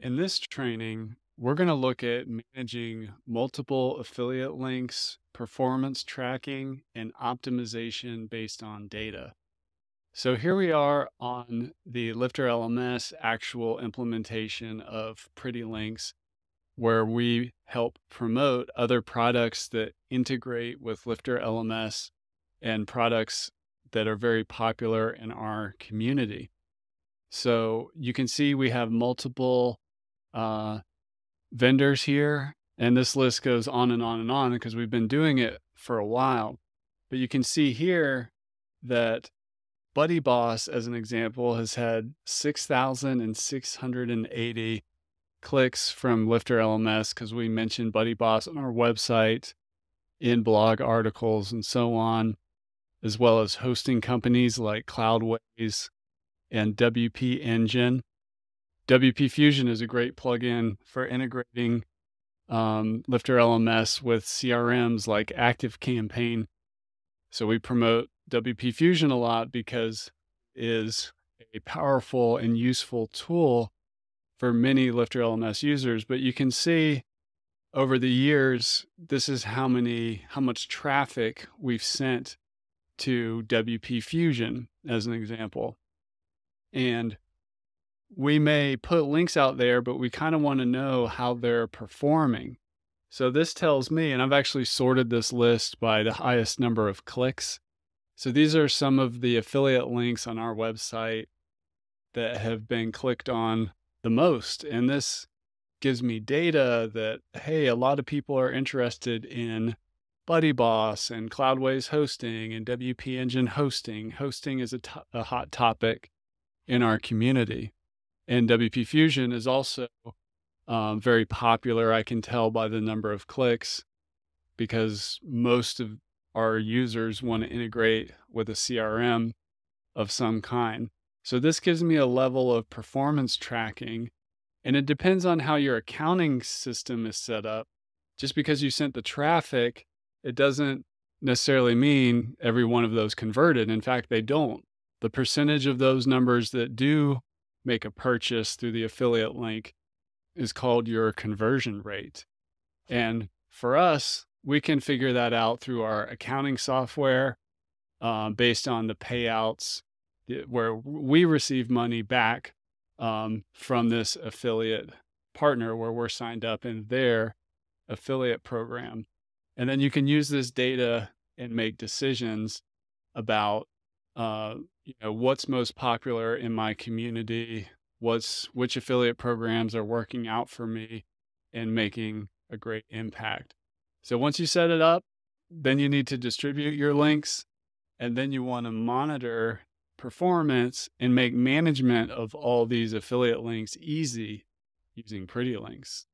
In this training, we're going to look at managing multiple affiliate links, performance tracking, and optimization based on data. So here we are on the Lifter LMS actual implementation of Pretty Links, where we help promote other products that integrate with Lifter LMS and products that are very popular in our community. So you can see we have multiple uh, vendors here. And this list goes on and on and on because we've been doing it for a while. But you can see here that Buddy Boss, as an example, has had 6,680 clicks from Lifter LMS because we mentioned Buddy Boss on our website, in blog articles, and so on, as well as hosting companies like Cloudways and WP Engine. WP Fusion is a great plugin for integrating um, Lifter LMS with CRMs like Active Campaign. So we promote WP Fusion a lot because it is a powerful and useful tool for many Lifter LMS users. But you can see over the years, this is how many, how much traffic we've sent to WP Fusion as an example. And we may put links out there, but we kind of want to know how they're performing. So this tells me, and I've actually sorted this list by the highest number of clicks. So these are some of the affiliate links on our website that have been clicked on the most. And this gives me data that, hey, a lot of people are interested in Buddy Boss and Cloudways hosting and WP Engine hosting. Hosting is a, to- a hot topic in our community. And WP Fusion is also um, very popular. I can tell by the number of clicks because most of our users want to integrate with a CRM of some kind. So this gives me a level of performance tracking. And it depends on how your accounting system is set up. Just because you sent the traffic, it doesn't necessarily mean every one of those converted. In fact, they don't. The percentage of those numbers that do make a purchase through the affiliate link is called your conversion rate. And for us, we can figure that out through our accounting software uh, based on the payouts where we receive money back um, from this affiliate partner where we're signed up in their affiliate program. And then you can use this data and make decisions about uh, you know what's most popular in my community what's which affiliate programs are working out for me and making a great impact. So once you set it up then you need to distribute your links and then you want to monitor performance and make management of all these affiliate links easy using pretty links